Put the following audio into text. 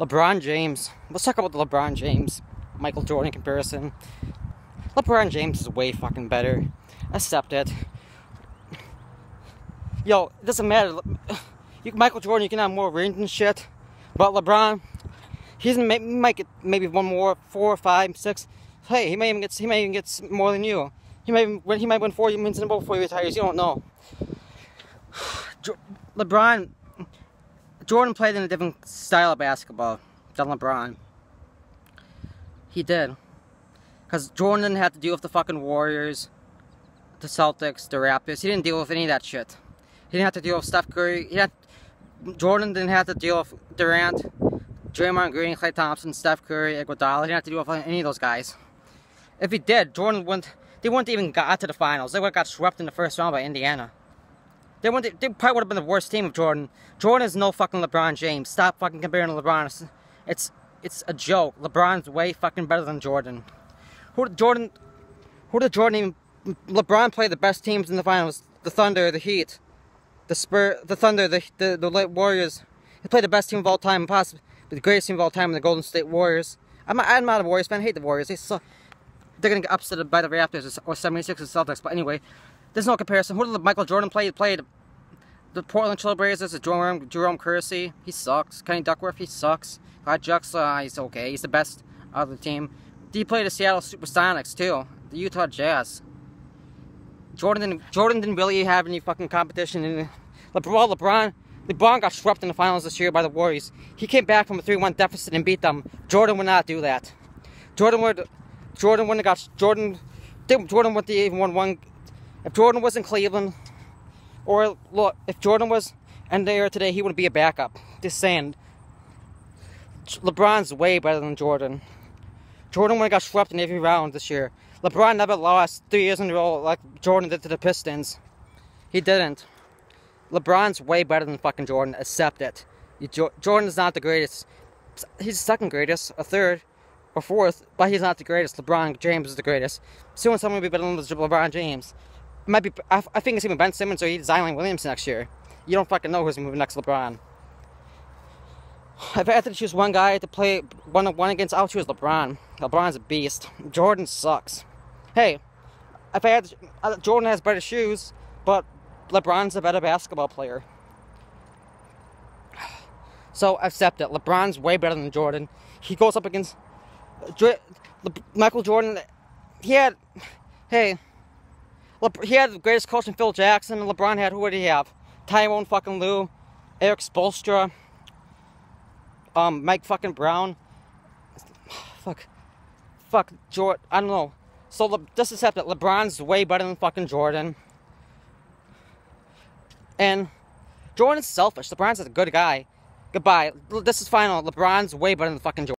LeBron James. Let's talk about the LeBron James Michael Jordan comparison. LeBron James is way fucking better. Accept it. Yo, it doesn't matter. You, Michael Jordan, you can have more rings and shit, but LeBron, he's may, might get maybe one more, four, five, six. Hey, he may even get he may even get more than you. He may win. He might win four wins in a row before he retires. You don't know. LeBron, Jordan played in a different style of basketball than LeBron. He did. Because Jordan didn't have to deal with the fucking Warriors, the Celtics, the Raptors. He didn't deal with any of that shit. He didn't have to deal with Steph Curry. He had, Jordan didn't have to deal with Durant, Draymond Green, Klay Thompson, Steph Curry, Iguodala. He didn't have to deal with any of those guys. If he did, Jordan wouldn't. They wouldn't even got to the finals. They would have got swept in the first round by Indiana. They, wouldn't, they probably would have been the worst team of Jordan. Jordan is no fucking LeBron James. Stop fucking comparing to LeBron. It's, it's a joke. LeBron's way fucking better than Jordan. Who did Jordan? Who did Jordan even? LeBron played the best teams in the finals: the Thunder, the Heat, the Spur, the Thunder, the the, the Warriors. He played the best team of all time, possibly the greatest team of all time, the Golden State Warriors. I'm not, I'm not a Warriors fan. I hate the Warriors. They suck. They're gonna get upset by the Raptors or 76ers Celtics. But anyway, there's no comparison. Who did Michael Jordan play? He played the Portland Trailblazers. Jerome Jerome Kersey. He sucks. Kenny Duckworth. He sucks. Clyde Drexler, uh, he's okay. He's the best of the team. He played the Seattle Supersonics too, the Utah Jazz. Jordan didn't, Jordan didn't really have any fucking competition. In uh, LeBron, LeBron, LeBron got swept in the finals this year by the Warriors. He came back from a 3-1 deficit and beat them. Jordan would not do that. Jordan would, Jordan wouldn't got Jordan. Jordan would even won one. If Jordan was in Cleveland, or look, if Jordan was in there today, he wouldn't be a backup. Just saying. LeBron's way better than Jordan. Jordan would have got swept in every round this year. LeBron never lost three years in a row like Jordan did to the Pistons. He didn't. LeBron's way better than fucking Jordan. Accept it. Jordan's not the greatest. He's second greatest, a third, or fourth, but he's not the greatest. LeBron James is the greatest. Soon someone will be better than LeBron James. Might be. I, I think it's even Ben Simmons or Zion Williams next year. You don't fucking know who's moving next LeBron. If I had to choose one guy to play one on one against, I'll choose LeBron. LeBron's a beast. Jordan sucks. Hey, if I had to, uh, Jordan has better shoes, but LeBron's a better basketball player. So I accept it. LeBron's way better than Jordan. He goes up against Michael Jordan. He had, hey, Le he had the greatest coach in Phil Jackson. LeBron had who did he have? Tyronn fucking Lue, Erik Spoelstra um, Mike fucking Brown. Fuck. Fuck, Jordan. I don't know. So, Le just accept that LeBron's way better than fucking Jordan. And Jordan's selfish. LeBron's a good guy. Goodbye. This is final. LeBron's way better than fucking Jordan.